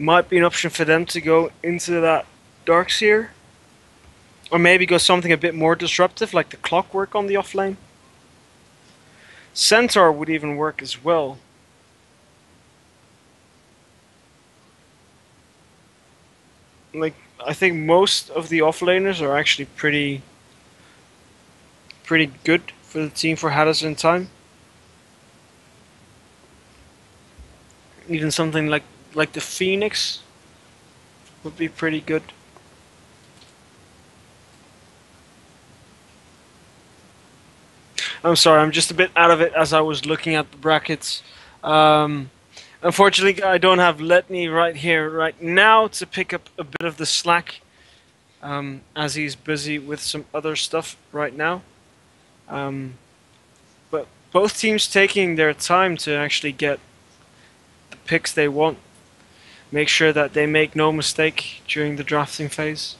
might be an option for them to go into that Darkseer. Or maybe go something a bit more disruptive, like the Clockwork on the offlane. Centaur would even work as well. Like, I think most of the offlaners are actually pretty pretty good for the team for Hatters in time. Even something like like the Phoenix would be pretty good. I'm sorry, I'm just a bit out of it as I was looking at the brackets. Um, unfortunately, I don't have Ledney right here right now to pick up a bit of the slack um, as he's busy with some other stuff right now. Um, but both teams taking their time to actually get the picks they want. Make sure that they make no mistake during the drafting phase.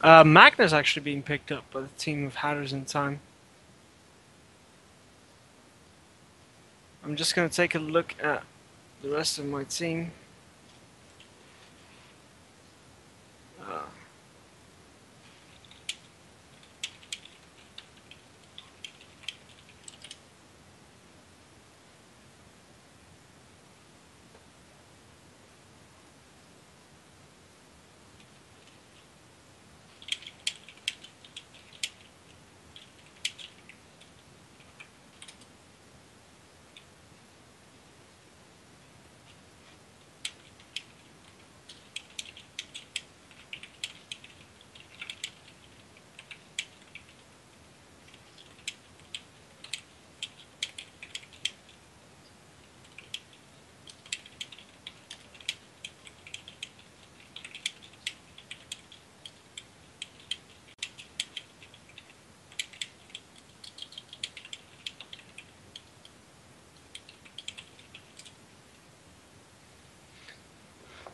Uh, Magna's actually being picked up by the team of Hatters in time. I'm just going to take a look at the rest of my team. Uh,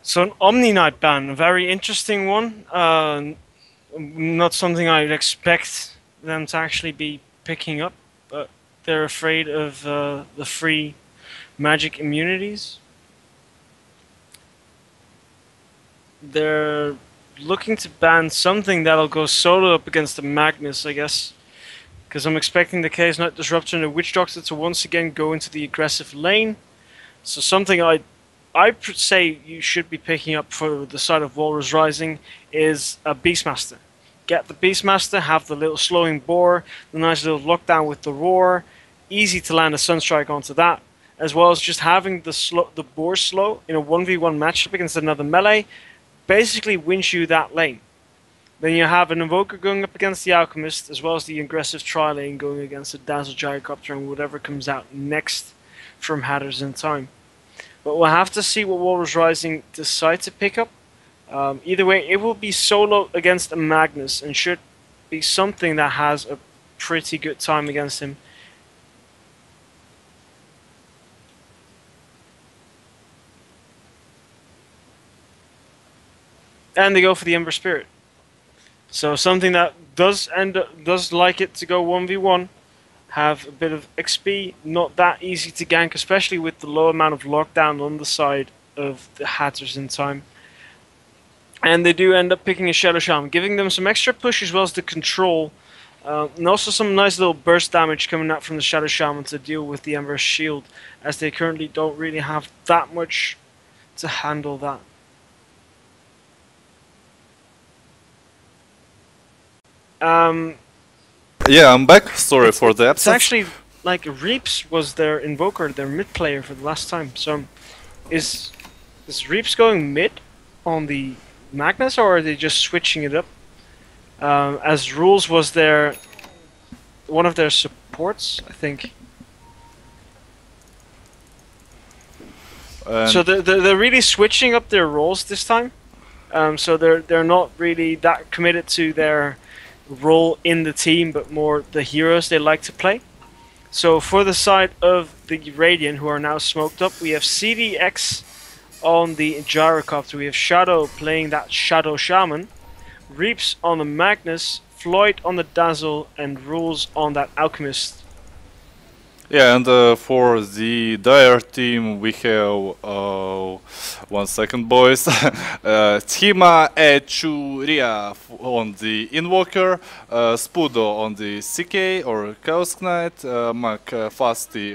So an Omni Knight ban, a very interesting one. Uh, not something I'd expect them to actually be picking up, but they're afraid of uh, the free magic immunities. They're looking to ban something that'll go solo up against the Magnus, I guess. Because I'm expecting the Chaos Knight Disruptor and the Witch Doctor to once again go into the aggressive lane. So something I I say you should be picking up for the side of Walrus Rising is a Beastmaster. Get the Beastmaster, have the little slowing boar, the nice little lockdown with the roar, easy to land a Sunstrike onto that, as well as just having the slow, the boar slow in a 1v1 matchup against another melee, basically wins you that lane. Then you have an Invoker going up against the Alchemist, as well as the aggressive Tri lane going against the Dazzle Gyrocopter and whatever comes out next from Hatters in time. But we'll have to see what Walrus Rising decide to pick up. Um, either way, it will be solo against a Magnus and should be something that has a pretty good time against him. And they go for the Ember Spirit. So something that does end does like it to go 1v1 have a bit of XP, not that easy to gank, especially with the low amount of lockdown on the side of the Hatters in time. And they do end up picking a Shadow Shaman, giving them some extra push as well as the control. Uh, and also some nice little burst damage coming out from the Shadow Shaman to deal with the Ember Shield, as they currently don't really have that much to handle that. Um, yeah, I'm back. Sorry for the absence. It's actually like Reaps was their invoker, their mid player for the last time. So is is Reaps going mid on the Magnus, or are they just switching it up? Um, as rules was their one of their supports, I think. So they're, they're they're really switching up their roles this time. Um, so they're they're not really that committed to their role in the team, but more the heroes they like to play. So for the side of the Radiant, who are now smoked up, we have CDX on the Gyrocopter. We have Shadow playing that Shadow Shaman, Reaps on the Magnus, Floyd on the Dazzle, and Rules on that Alchemist. Yeah, and uh, for the Dire team, we have uh, one second, boys. uh, Tima Echuria on the Invoker, uh, Spudo on the CK or Chaos Knight, uh, uh,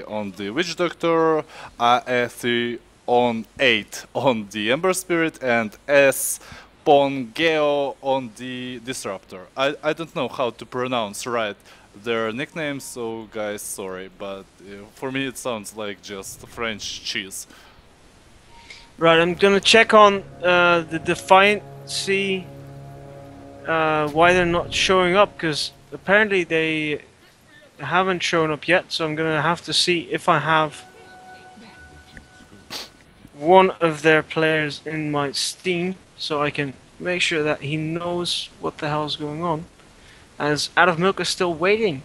on the Witch Doctor, AE3 on 8 on the Ember Spirit, and S. Pongeo on the Disruptor. I, I don't know how to pronounce right their nicknames, so guys, sorry, but uh, for me it sounds like just French cheese. Right, I'm gonna check on uh, the Defiant, see uh, why they're not showing up, because apparently they haven't shown up yet, so I'm gonna have to see if I have one of their players in my Steam, so I can make sure that he knows what the hell's going on. As Out of Milk is still waiting.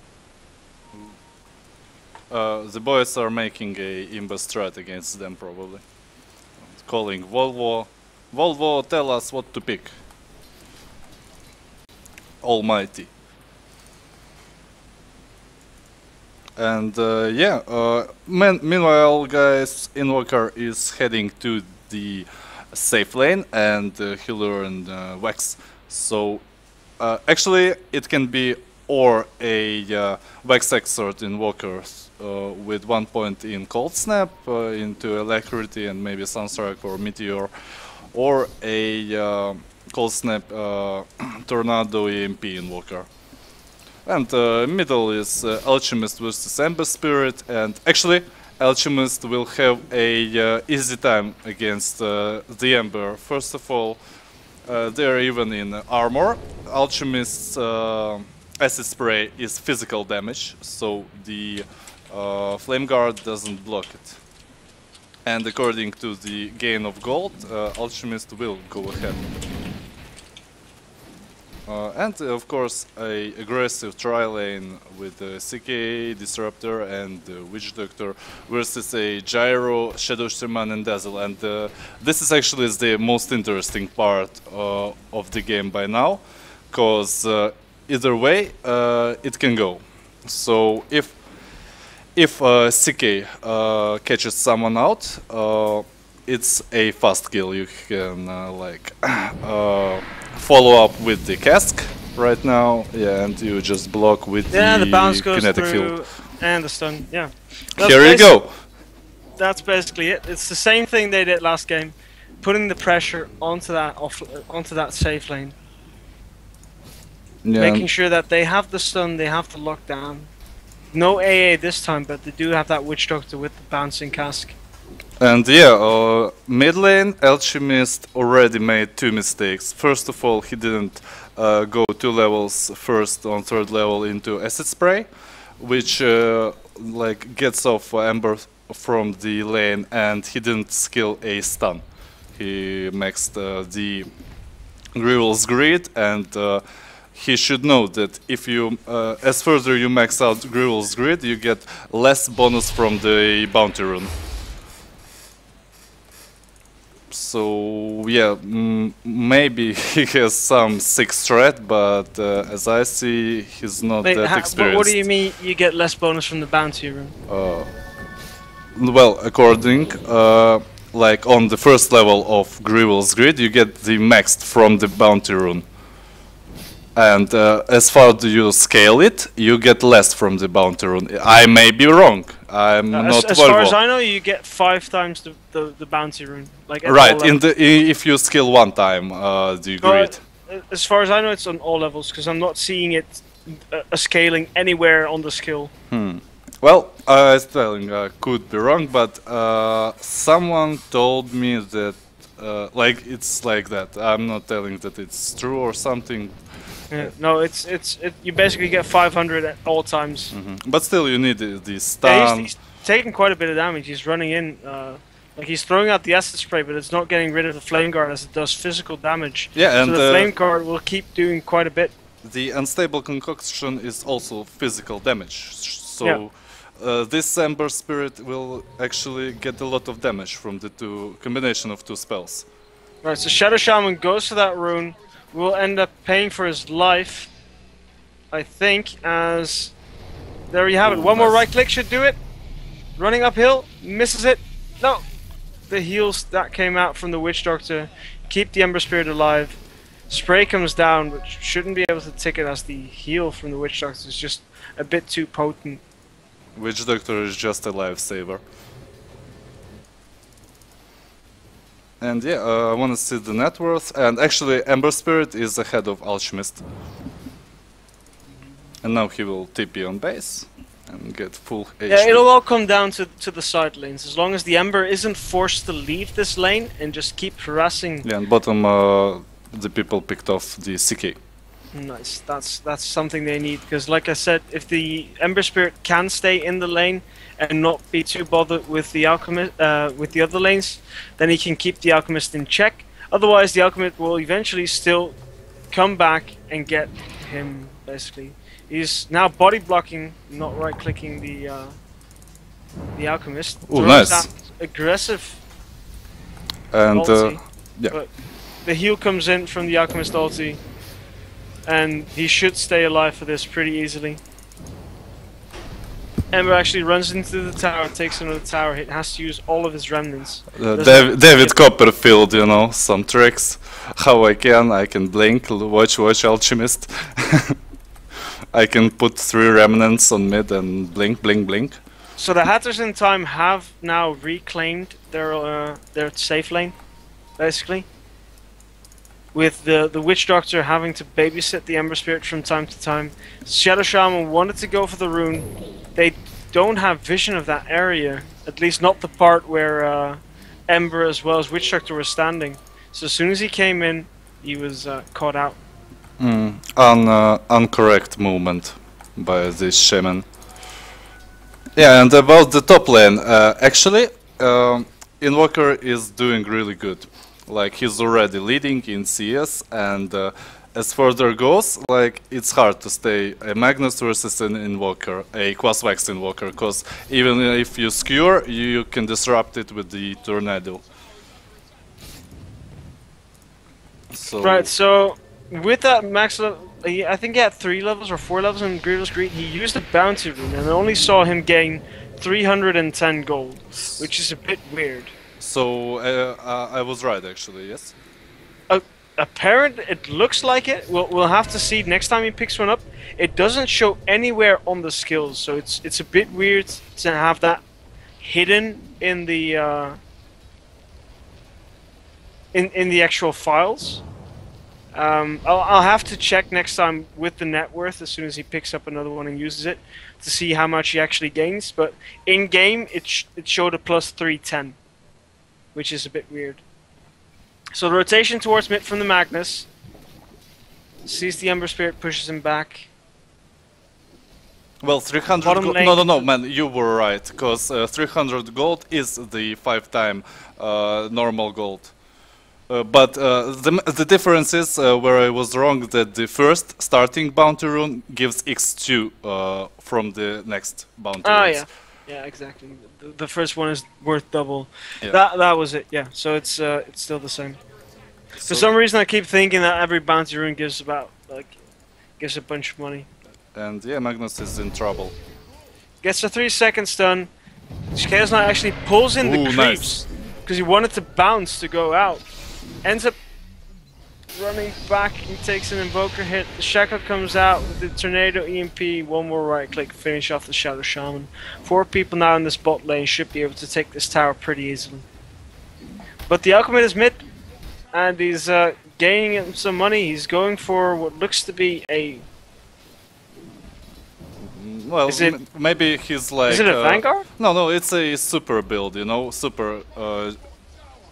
Uh, the boys are making a imba strat against them probably. Calling Volvo. Volvo, tell us what to pick. Almighty. And uh, yeah, uh, meanwhile, guys, Invoker is heading to the safe lane and uh, he learned uh, Wex. So uh, actually, it can be or a uh, Wex Exort Invoker uh, with one point in Cold Snap uh, into Alacrity and maybe Sunstrike or Meteor, or a uh, Cold Snap uh, Tornado EMP in Invoker. And uh, middle is uh, Alchemist versus Ember Spirit, and actually Alchemist will have a easy time against the Ember. First of all, uh, they're even in armor. Alchemist's uh, acid spray is physical damage, so the uh, flame guard doesn't block it. And according to the gain of gold, uh, Alchemist will go ahead. Uh, and uh, of course, a aggressive tri lane with the CK Disruptor and uh, Witch Doctor versus a Gyro, Shadow Shaman, and Dazzle. And uh, this is actually the most interesting part uh, of the game by now, because uh, either way uh, it can go. So if if CK catches someone out, it's a fast kill. You can uh, like uh, follow up with the cask right now, yeah, and you just block with Yeah, the, the bounce goes kinetic through, field. and the stun. Yeah. Here you go. That's basically it. It's the same thing they did last game, putting the pressure onto that off, onto that safe lane, Yeah. making sure that they have the stun, they have the lockdown. No AA this time, but they do have that witch doctor with the bouncing cask. And yeah, uh, mid lane, Alchemist already made two mistakes. First of all, he didn't uh, go two levels first on third level into acid spray, which uh, like gets off Ember from the lane, and he didn't skill a stun. He maxed uh, the Greevil's Greed, and uh, he should know that if you, uh, as further you max out Greevil's Greed, you get less bonus from the bounty rune. So yeah, maybe he has some sick threat, but uh, as I see, he's not Wait, that ha- experienced. what, what do you mean you get less bonus from the bounty room? Uh, well, according, uh, like on the first level of Greevil's Greed, you get the maxed from the bounty rune. And uh, as far as you scale it, you get less from the bounty rune. I may be wrong. I'm Uh, not as, as far as I know, you get five times the, the, the bounty rune. Like Right, in the if you skill one time uh, the No, grid. uh, As far as I know, it's on all levels because I'm not seeing it uh, uh, scaling anywhere on the skill. Hmm. Well, I was telling I could be wrong, but uh, someone told me that Uh, like it's like that. I'm not telling that it's true or something, Yeah. No, it's it's it, you basically get 500 at all times. Mhm. but still you need the, the Yeah, he's, he's taking quite a bit of damage. He's running in, uh, like he's throwing out the acid spray, but it's not getting rid of the flame guard as it does physical damage. Yeah, and so the uh, flame guard will keep doing quite a bit. the unstable concoction is also physical damage. So Yeah. uh, this Ember Spirit will actually get a lot of damage from the two combination of two spells. Right, so Shadow Shaman goes to that rune, will end up paying for his life, I think, as... There you have it. One more right click should do it. Running uphill, misses it. No! The heals that came out from the Witch Doctor keep the Ember Spirit alive. Spray comes down, but shouldn't be able to take it as the heal from the Witch Doctor is just a bit too potent. Witch Doctor is just a lifesaver. And yeah, uh, I want to see the net worth. And actually, Ember Spirit is ahead of Alchemist. And now he will TP on base and get full HP. Yeah, it'll all come down to, to the side lanes. As long as the Ember isn't forced to leave this lane and just keep harassing Yeah, and bottom, uh, the people picked off the CK. Nice. That's that's something they need because, like I said, if the Ember Spirit can stay in the lane and not be too bothered with the alchemist, uh, with the other lanes, then he can keep the alchemist in check. Otherwise, the alchemist will eventually still come back and get him. Basically, he's now body blocking, not right clicking the uh, the alchemist. Throws nice. Aggressive And uh, yeah. but the heal comes in from the alchemist ulti, and he should stay alive for this pretty easily. Ember actually runs into the tower, takes another tower hit, has to use all of his remnants. Uh, Dav- David Copperfield, you know, some tricks. How I can, I can blink, watch, watch Alchemist. I can put three remnants on mid and blink, blink, blink. So the Hatters in time have now reclaimed their uh, their safe lane, basically. With the the Witch Doctor having to babysit the Ember Spirit from time to time, Shadow Shaman wanted to go for the rune. They don't have vision of that area, at least not the part where uh, Ember as well as Witch Doctor were standing. So as soon as he came in, he was uh, caught out. Mm, un, uh, incorrect movement by this shaman. Yeah, and about the top lane, uh, actually, um, Invoker is doing really good. Like he's already leading in CS, and uh, as further goes, like it's hard to stay a Magnus versus an Invoker, a Quas Wex Invoker, because even if you skewer, you can disrupt it with the tornado. So Right, so with that max level, I think he had three levels or four levels in Greevil's Greed. He used a bounty rune and I only saw him gain 310 gold, which is a bit weird. So uh, uh, I was right, actually. Yes. Apparent, it looks like it. We'll, we'll have to see next time he picks one up. It doesn't show anywhere on the skills, so it's it's a bit weird to have that hidden in the uh, in in the actual files. Um, I'll, I'll have to check next time with the net worth as soon as he picks up another one and uses it to see how much he actually gains. But in game, it sh- it showed a plus three ten, which is a bit weird. So the rotation towards mid from the Magnus. Sees the Ember Spirit, pushes him back. Well, 300 Bottom gold. No, no, no, man, you were right. Because uh, 300 gold is the five time uh, normal gold. Uh, but uh, the, the difference is uh, where I was wrong that the first starting bounty rune gives x2 uh, from the next bounty runes. yeah. Yeah, exactly. The, the first one is worth double. Yeah. That that was it. Yeah. So it's uh, it's still the same. For some reason, I keep thinking that every bounty rune gives about like gives a bunch of money. And yeah, Magnus is in trouble. Gets a three second stun. Chaos Knight actually pulls in the creeps because he wanted to bounce to go out. Ends up running back. He takes an invoker hit. The Shackle comes out with the tornado EMP. One more right click, finish off the Shadow Shaman. Four people now in this bot lane should be able to take this tower pretty easily. But the Alchemist is mid, and he's uh, gaining some money. He's going for what looks to be a. Mm, Well, it- maybe he's like. Is it a uh, Vanguard? No, no, it's a super build, you know, super. Uh,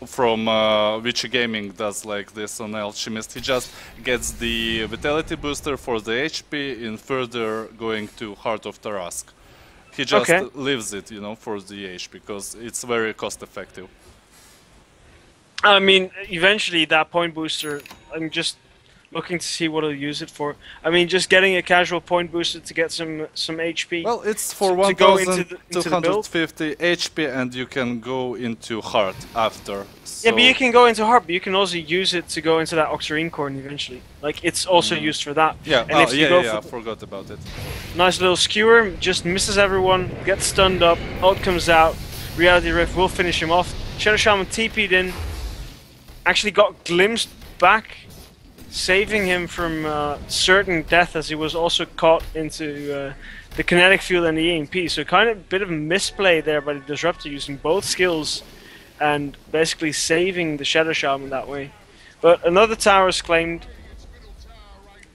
from uh, Witcher Gaming does like this on Alchemist. He just gets the Vitality booster for the HP in further going to Heart of Tarrasque. He just Okay. leaves it, you know, for the HP because it's very cost effective. I mean, eventually that point booster. I'm just looking to see what I'll use it for. I mean, just getting a casual point booster to get some some HP. Well, it's for To- to go into the- into the build? 1250 HP and you can go into Heart after. So yeah, but you can go into heart, but you can also use it to go into that Octarine Core eventually. Like it's also mm. used for that. Yeah, and oh, if you yeah, go yeah, for I forgot about it. Nice little skewer, just misses everyone, gets stunned up, ult comes out, Reality Rift will finish him off. Shadow Shaman TP'd in, actually got glimpsed back, saving him from uh, certain death as he was also caught into uh, the kinetic field and the EMP. So kind of a bit of a misplay there by the Disruptor using both skills and basically saving the Shadow Shaman that way. But another tower is claimed.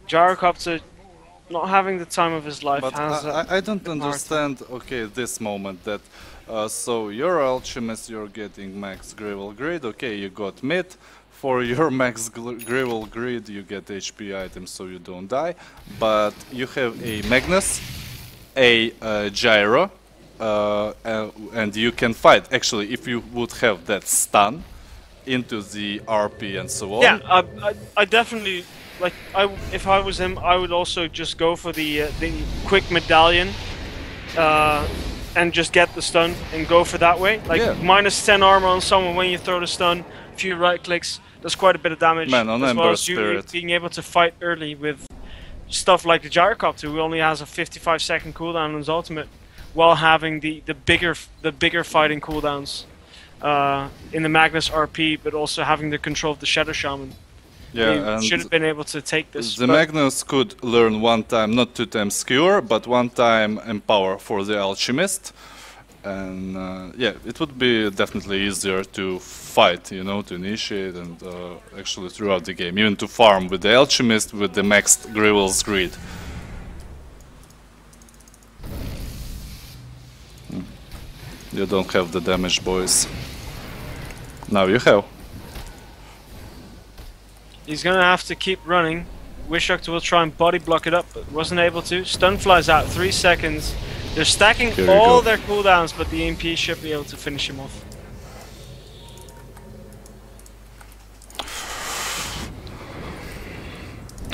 Gyrocopter not having the time of his life But has I, I- I don't understand, okay, this moment that, uh, so your alchemist, you're getting max Greevil's Greed, okay, you got mid, for your max Greevil's Greed you get HP items so you don't die, but you have a Magnus, a uh, Gyro, uh, and you can fight, actually, if you would have that stun into the RP and so on. Yeah, I, I, I definitely like. I if I was him, I would also just go for the uh, the quick medallion, uh, and just get the stun and go for that way. Like Yeah. minus ten armor on someone when you throw the stun. A few right clicks, does quite a bit of damage. Man, on as well Ember as you Spirit. being able to fight early with stuff like the Gyrocopter, who only has a 55 second cooldown on his ultimate, while having the the bigger the bigger fighting cooldowns. Uh, in the Magnus RP, but also having the control of the Shadow Shaman. yeah, He and should have been able to take this. The Magnus could learn one time, not two times Skewer, but one time Empower for the Alchemist. And uh, yeah, it would be definitely easier to fight, you know, to initiate and uh, actually throughout the game, even to farm with the Alchemist with the maxed Greevil's Greed. Hmm. You don't have the damage, boys. Now you have. He's gonna have to keep running. Witch Doctor will try and body block it up, but wasn't able to. Stun flies out, three seconds. They're stacking all their cooldowns, but the EMP should be able to finish him off.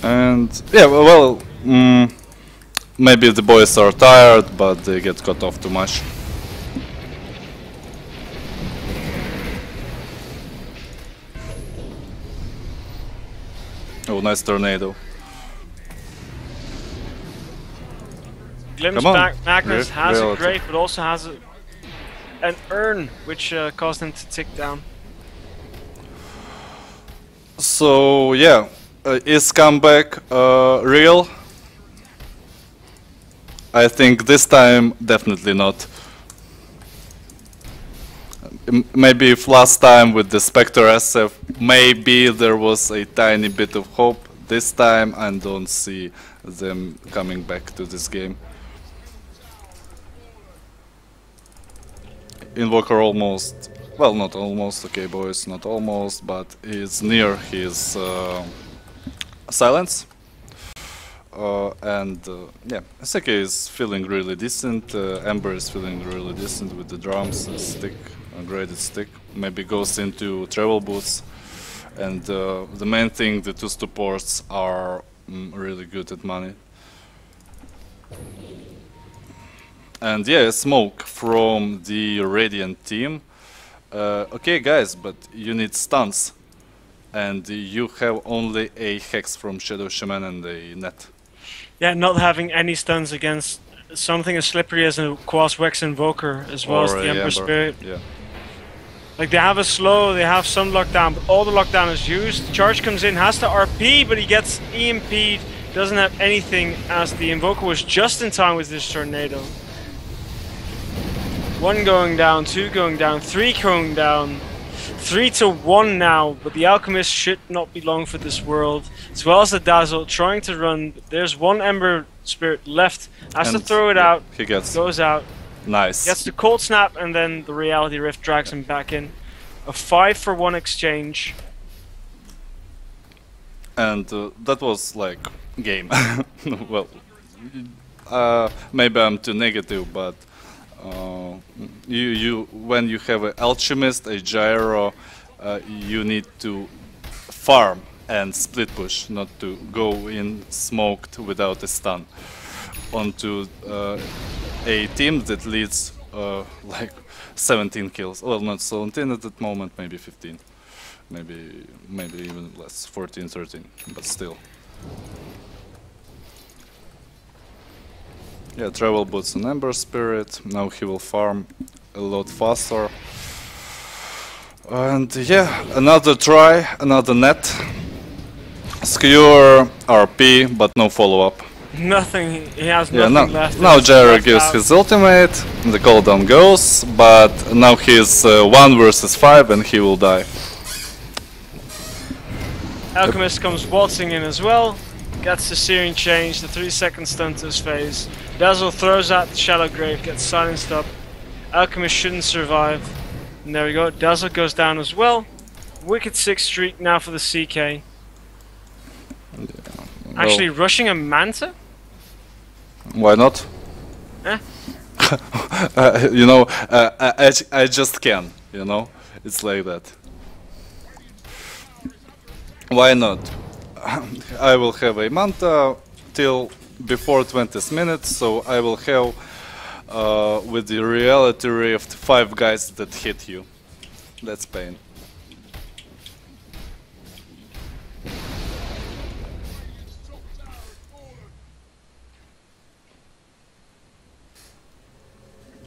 And yeah, well, well mm, maybe the boys are tired, but they get cut off too much. Oh, nice tornado. Glimpse back, Magnus Re- has a great, but also has a, an urn, which uh, caused him to tick down. So yeah, uh, is comeback uh, real? I think this time definitely not. M- Maybe if last time with the Spectre SF, maybe there was a tiny bit of hope. This time I don't see them coming back to this game. Invoker almost, well not almost, okay boys, not almost, but is near his uh, silence. Uh, and uh, yeah, Seke is feeling really decent. Uh, Ember is feeling really decent with the drums, a stick, a graded stick. Maybe goes into travel boots. And uh, the main thing, the two supports are mm, really good at money. And yeah, smoke from the Radiant team. Uh, okay, guys, but you need stuns. And you have only a hex from Shadow Shaman and a net. Yeah, not having any stuns against something as slippery as a Quas Wex Invoker, as well as the a Ember Spirit. Yeah. Like they have a slow, they have some lockdown, but all the lockdown is used. Charge comes in, has to RP, but he gets EMP'd. Doesn't have anything as the Invoker was just in time with this tornado. One going down, two going down, three going down. Three to one now, but the Alchemist should not be long for this world. As well as the Dazzle trying to run. but There's one Ember Spirit left. Has to throw it out. He gets Goes out. nice. Gets the cold snap, and then the reality rift drags him back in. a five for one exchange. and uh, that was like game. well, uh, maybe I'm too negative, but uh, you you when you have an alchemist, a gyro, uh, you need to farm and split push, not to go in smoked without a stun. Onto uh, a team that leads uh, like 17 kills. Well, not 17 at that moment, maybe 15 maybe maybe even less 14 13 but still yeah travel boots and ember spirit now he will farm a lot faster and yeah another try another net skewer rp but no follow-up Nothing. He has yeah nothing now, left. now Gyro gives out. his ultimate the cooldown goes but now he's uh, 1 versus 5 and he will die Alchemist comes waltzing in as well. Gets the Searing Chains, the 3 second stun to his face. Dazzle throws out the Shallow Grave, gets silenced up. Alchemist shouldn't survive. And there we go, Dazzle goes down as well. Wicked 6 streak now for the CK. Actually, rushing a Manta? Why not? Eh? uh, you know, uh, I, I just can, you know? It's like that. Why not? I will have a manta till before 20 minutes, so I will have uh, with the reality of five guys that hit you. That's pain.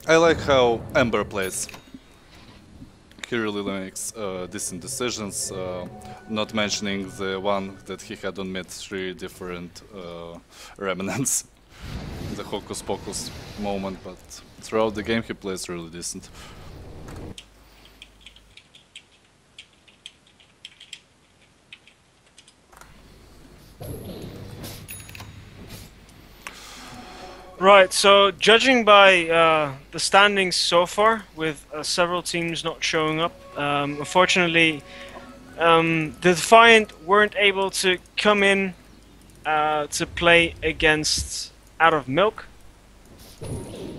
I like how Ember plays. He really makes uh, decent decisions, uh, not mentioning the one that he had on mid three different uh, remnants. the hocus pocus moment, but throughout the game he plays really decent. Right, so judging by uh, the standings so far, with uh, several teams not showing up, um, unfortunately, um, the Defiant weren't able to come in uh, to play against Out of Milk,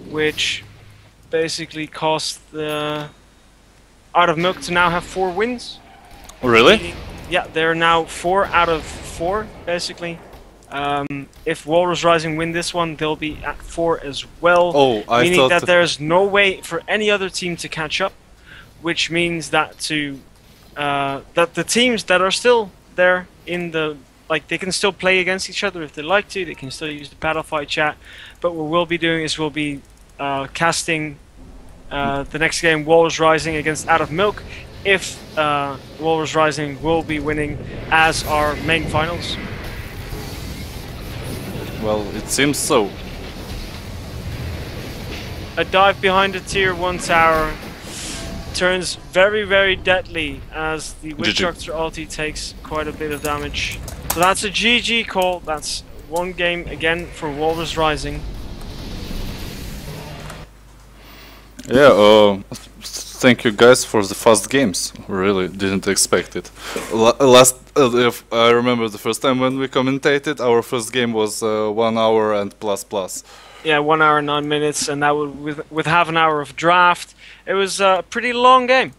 which basically caused the Out of Milk to now have four wins. Really? Yeah, they're now four out of four, basically. Um, if Walrus Rising win this one, they'll be at four as well. Oh, I meaning that that- there's no way for any other team to catch up, which means that to uh, that the teams that are still there in the like they can still play against each other if they like to. They can still use the battle fight chat. But what we'll be doing is we'll be uh, casting uh, the next game Walrus Rising against Out of Milk. If uh, Walrus Rising will be winning as our main finals. Well, it seems so. A dive behind a tier 1 tower turns very, very deadly as the Witch GG. Doctor ulti takes quite a bit of damage. So that's a GG call. That's one game again for Walrus Rising. Yeah, uh, thank you guys for the fast games. Really didn't expect it. La- last, uh, if I remember the first time when we commentated, our first game was uh, one hour and plus plus. Yeah, one hour and nine minutes, and that would with with half an hour of draft. It was a pretty long game.